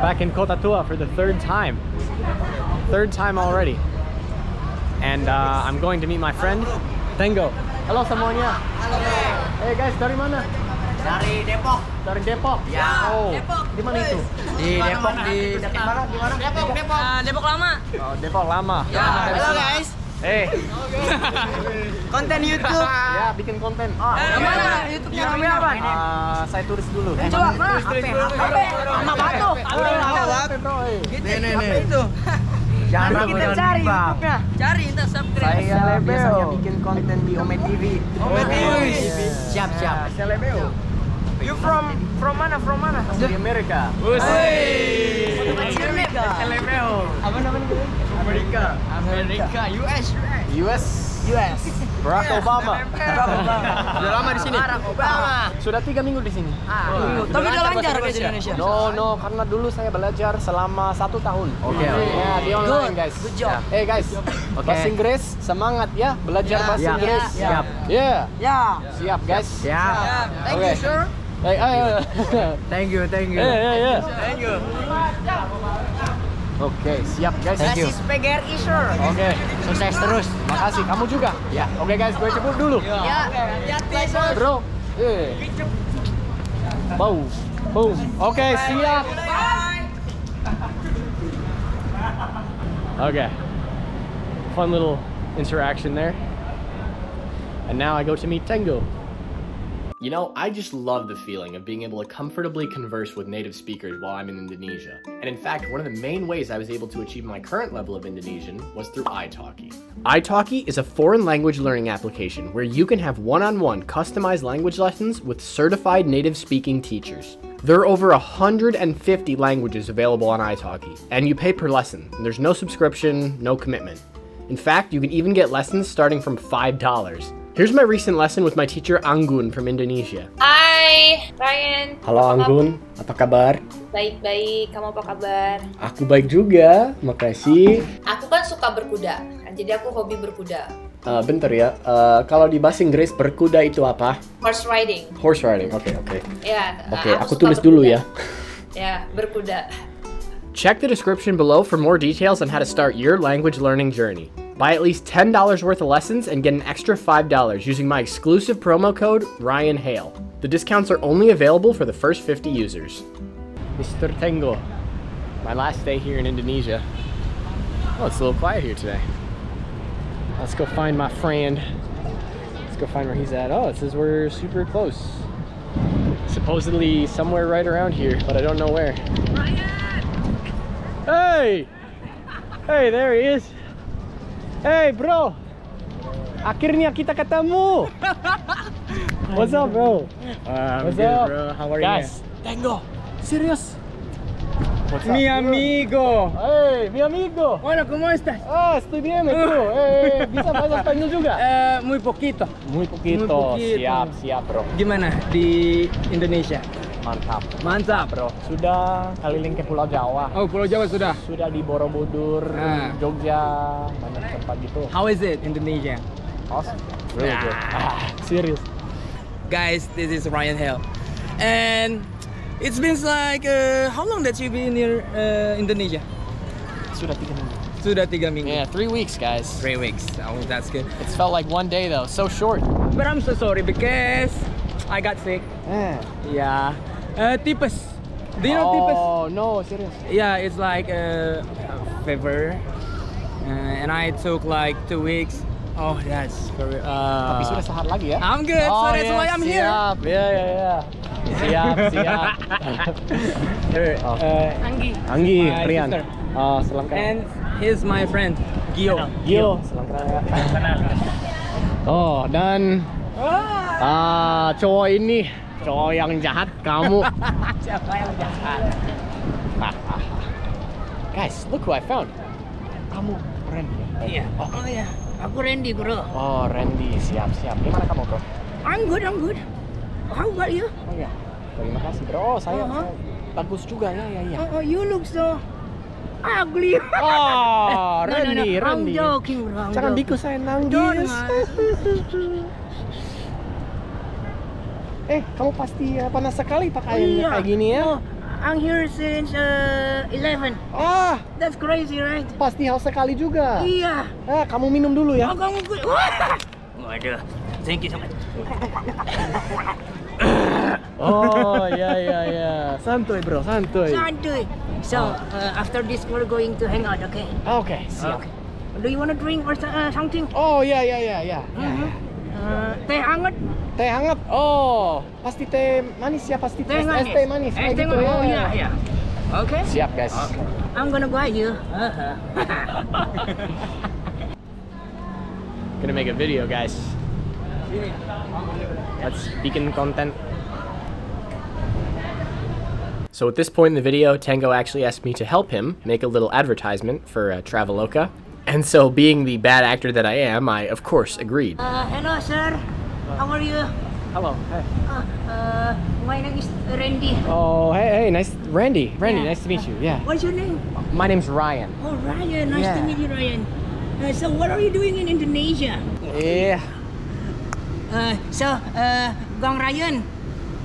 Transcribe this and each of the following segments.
back in Kota Tua for the third time. Third time already. And uh, I'm going to meet my friend, Tenggo. Halo semuanya. Hey guys, dari mana? Dari Depok. Dari Depok? Ya. Oh, di mana itu? Di Depok di dekat mana? Di mana? Depok, Depok. Depok lama. Oh, Depok lama. Ya, halo guys. Hey, Konten YouTube. ya bikin konten. Yang mana? YouTube-nya namanya apa? Ah, saya tulis dulu. Coba, mana? HP, HP. Sama batu. Bro. eh. Nih, nih, nih. Itu. Jangan kita cari YouTube-nya. Cari, kita subscribe. Saya biasanya bikin konten di Ome TV. Ome TV. Siap, siap. Selebeo. You from from mana? From mana? Di Amerika. Selebeo. Apa namanya? Amerika. Amerika, US, US. US. US. Barack Obama. Udah lama di sini. Barack Obama. Sudah tiga minggu di sini. Tapi udah lancar bahasa Indonesia. No, no, karena dulu saya belajar selama satu tahun. Oke, oke. Ya, di online guys. Good job. Eh guys, bahasa Inggris semangat ya, belajar Ya, bahasa ya, Inggris. siap. Ya, Ya. siap guys. Ya. Thank you, sir. Eh, eh, eh. Thank you, thank you. Eh, eh, eh. Thank you. Oke, siap guys. Thank you. PGRI, sir. Oke, Sukses terus. makasih. Kamu juga? Ya. Oke guys, gue cepet dulu. Ya. Hati-hati, Bro. Eh. Boom. Boom. Oke, siap. Okay. Fun little interaction there. And now I go to meet Tenggo. You know, I just love the feeling of being able to comfortably converse with native speakers while I'm in Indonesia. And in fact, one of the main ways I was able to achieve my current level of Indonesian was through italki. italki is a foreign language learning application where you can have one-on-one customized language lessons with certified native speaking teachers. There are over 150 languages available on italki, and you pay per lesson. There's no subscription, no commitment. In fact, you can even get lessons starting from $5. Here's my recent lesson with my teacher Anggun from Indonesia. Hai, Ryan. Halo Anggun, apa kabar? Baik-baik, kamu apa kabar? Aku baik juga, makasih. Aku kan suka berkuda, jadi aku hobi berkuda. Eh, bentar ya, eh, kalau di bahasa Inggris berkuda itu apa? Horse riding. Horse riding, oke oke. Ya, Oke, aku suka tulis dulu ya. berkuda. Ya, berkuda. Check the description below for more details on how to start your language learning journey. Buy at least $10 worth of lessons and get an extra $5 using my exclusive promo code Ryan Hale. The discounts are only available for the first 50 users. Mr. Tenggo, my last day here in Indonesia. Oh, it's a little quiet here today. Let's go find my friend. Let's go find where he's at. Oh, it says we're super close. Supposedly somewhere right around here, but I don't know where. Ryan! Hey! Hey, there he is. Hey, bro. Akhirnya kita ketemu. What's up, bro? What's up, bro. How are Guys, Tango. Serious? What's you? Mi up, bro? amigo. Hey, mi amigo. Hola, ¿cómo estás? Ah, estoy bien, ¿y tú? Eh, bisa bahasa Spanyol juga? Eh, muy poquito. Muy poquito. Muy poquito. Siap, siap, bro. Gimana di Indonesia? Mantap. Mantap. Bro, sudah keliling ke Pulau Jawa. Oh, Pulau Jawa sudah. Sudah di Borobudur, Ah. Jogja, banyak tempat gitu. How is it Indonesia? Awesome. Really good. Ah, serious. Guys, this is Ryan Hale. And it's been like uh, how long that you been here uh, Indonesia? Sudah tiga minggu. Sudah tiga minggu. Yeah, three weeks, guys. Three weeks. Oh, that's good. It's felt like one day though. So short. But I'm so sorry because I got sick. Eh. Yeah. Uh, typhus. Do you know typhus? oh no, serious. Yeah, it's like a fever. Uh, and I took like two weeks. Oh, that's very. Uh, Tapi sudah sehat lagi ya? I'm good, so Oh, that's yeah, why I'm here. Siap, ya ya ya. Siap, siap. oh. Uh, Anggi. Anggi, My Rian. sister. Oh, selangkah. and he's my friend, Gio. Gio, selangkah ya. Oh, dan ah cowok ini, cowok yang jahat kamu. Siapa yang jahat? Guys, look who I found. Kamu ya. Iya. Oh ya. Aku Randy, bro. Oh, Randy, siap siap. Gimana kamu, Bro? I'm good, I'm good. How about you? Oh ya. Terima kasih, Bro. Oh, saya, Uh-huh. saya bagus juga ya, ya, ya. Oh, oh, you look so ugly. Oh, No, no, no. Randy, I'm Randy. joking, bro. I'm Jangan joking. bikin saya nangis. Eh, kamu pasti ya, panas sekali pakaian Iya. kayak gini ya. Oh, I'm here since uh, 11. Ah, That's crazy, right? pasti haus sekali juga. Iya. Ah, kamu minum dulu ya. Oh, kamu. Wah! Waduh. Thank you so much. Oh, ya ya ya. Santuy, Bro, santuy. Santuy. So, uh, after this, we're going to hang out, okay? Oke, siap. Okay. Do you want to drink or uh, something? Oh, ya ya ya ya. Uh, teh hangat? Teh hangat. Oh, pasti teh manis ya, pasti Teh es manis. teh manis. Es teh manis. ya. Oh, iya, iya. Okay. Siap, guys. I'm gonna guide you. Gonna make a video, guys. Let's bikin content. So at this point in the video, Tenggo actually asked me to help him make a little advertisement for uh, Traveloka. And so, being the bad actor that I am, I of course agreed. Uh, hello, sir. How are you? Hello. Hey. Uh, uh, my name is Randy. Oh, hey, hey, nice, Randy. Randy, Yeah. nice to meet you. Yeah. What's your name? My name's Ryan. Oh, Ryan. Nice to meet you, Ryan. Uh, so, what are you doing in Indonesia? Yeah. Uh, so, uh, Bang Ryan,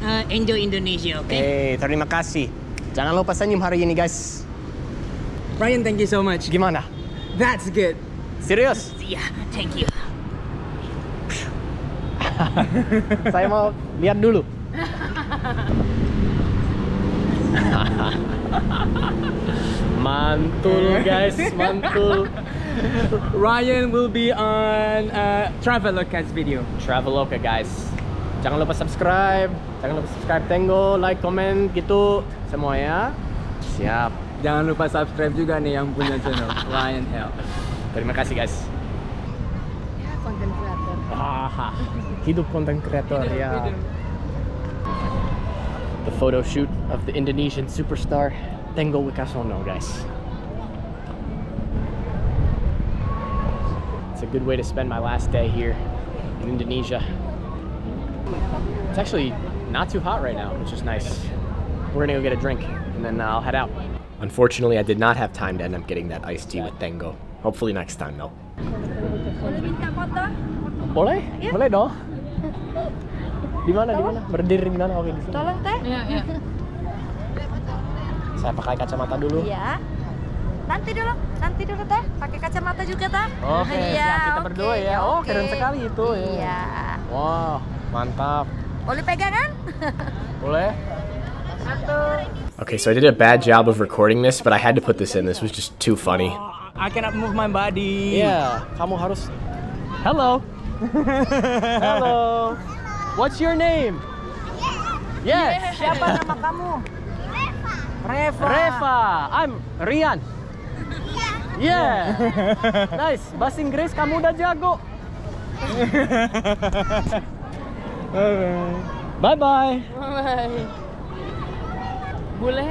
uh, enjoy Indonesia, okay? Hey, terima kasih. Jangan lupa senyum hari ini, guys. Ryan, thank you so much. Gimana? That's good. Serius? Yeah, thank you. Saya mau lihat dulu. mantul guys, mantul. Ryan will be on uh, Traveloka's video. Traveloka guys. Jangan lupa subscribe, jangan lupa subscribe Tengo, like, comment gitu semua ya. Siap. Jangan lupa subscribe juga nih yang punya channel Ryan Hale. Terima kasih guys. Konten kreator. Ah, hidup konten kreator ya. The photo shoot of the Indonesian superstar Tenggo Wicaksono, guys. It's a good way to spend my last day here in Indonesia. It's actually not too hot right now, which is nice. We're gonna go get a drink and then uh, I'll head out. Unfortunately, I did not have time to end up getting that iced tea with Tengo. Hopefully next time though. Boleh foto? Boleh? Boleh dong. Di mana? Di mana? Berdiri di mana? Oke, di sini. Tolong teh. Iya, Iya. Saya pakai kacamata dulu. Iya. Nanti dulu, nanti dulu teh. Pakai kacamata juga teh. Oke, Iya, siap kita oke, berdua ya. Oh, oke. keren sekali itu ya. Iya. Wah, mantap. Boleh pegangan? Boleh? Okay, so I did a bad job of recording this, but I had to put this in. This was just too funny. I cannot move my body. Yeah, kamu harus. Hello. Hello. What's your name? Yes. Siapa nama kamu? Reva. Reva. I'm Rian. Yeah. nice. Bahasa Inggris kamu udah jago. Bye bye. Bule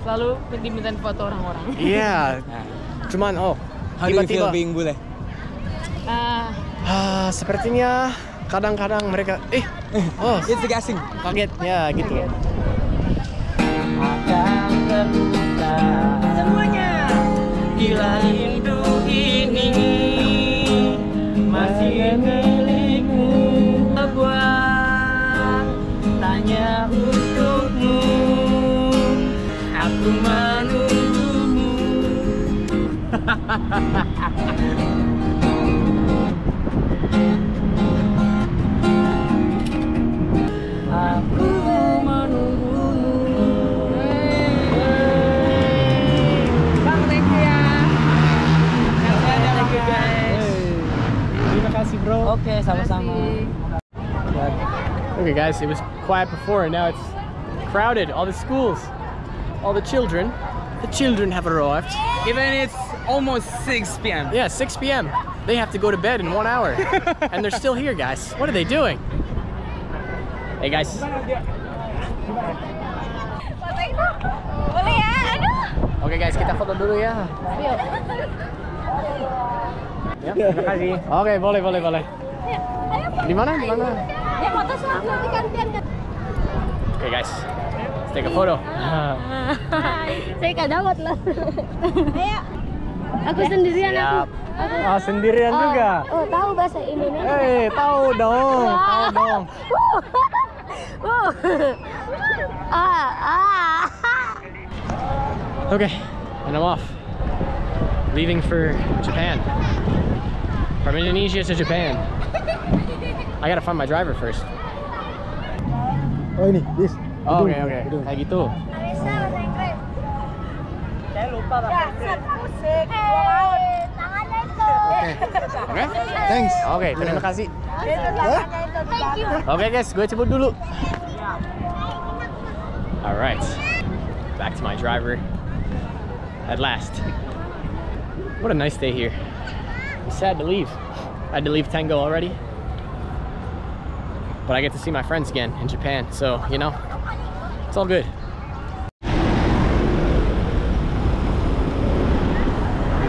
selalu dimintain foto orang-orang. Iya. Cuman oh, How do you feel tiba-tiba. being bule? Ah, Ah, sepertinya kadang-kadang mereka eh oh It's the gasing. kaget ya gitu. Semuanya. Bila rindu ini masih kasih bro. Sama-sama. Okay guys, it was quiet before and now it's crowded. All the schools, all the children, the children have arrived. Even it's almost 6 p.m. Yeah, 6 p.m. They have to go to bed in one hour, and they're still here, guys. What are they doing? Hey guys. Okay ya? Aduh. Oke guys, kita foto dulu ya. Ya, terima kasih. Oke, boleh, boleh, boleh. Di mana? Di mana? Ya foto sama nanti gantian. Oke guys, let's take a photo. Saya kak dapat lah. Ayo. Aku sendirian Siap. Ah, sendirian juga. Oh, tahu bahasa Indonesia. Hei, tahu dong, tahu dong. Uh. ah, ah. Okay, and I'm off. Leaving for Japan. From Indonesia to Japan. I gotta find my driver first. Oh ini, this. Oh, okay, okay. Kayak gitu. Saya lupa pakai musik. Hey, tangannya itu. Okay? Thanks. Oke, terima kasih. Itu tangannya itu. Thank you. Oke guys, gue cabut dulu. Alright, back to my driver. At last. What a nice day here. I'm sad to leave. I had to leave Tenggo already. But I get to see my friends again in Japan, so you know, it's all good.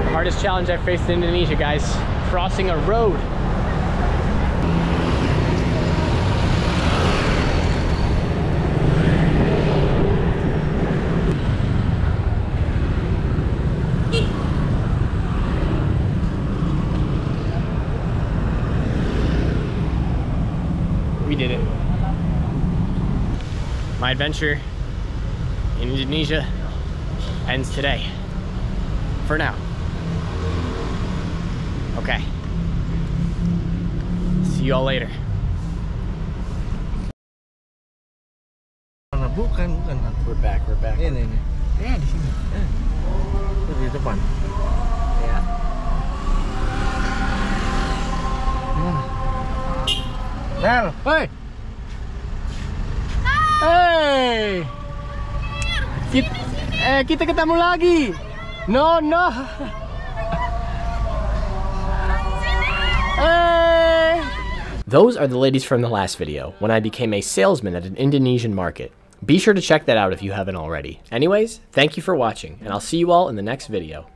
Hardest challenge I've faced in Indonesia, guys. Crossing a road. We did it. My adventure in Indonesia ends today. For now. Okay. See you all later. Mana bukan, bukan. We're back, we're back. Ini, ini. Ya, di sini. Itu di depan. Ya. Nel, Hey! Kita, eh, kita ketemu lagi. No, no. Hey! Those are the ladies from the last video, when I became a salesman at an Indonesian market. Be sure to check that out if you haven't already. Anyways, thank you for watching, and I'll see you all in the next video.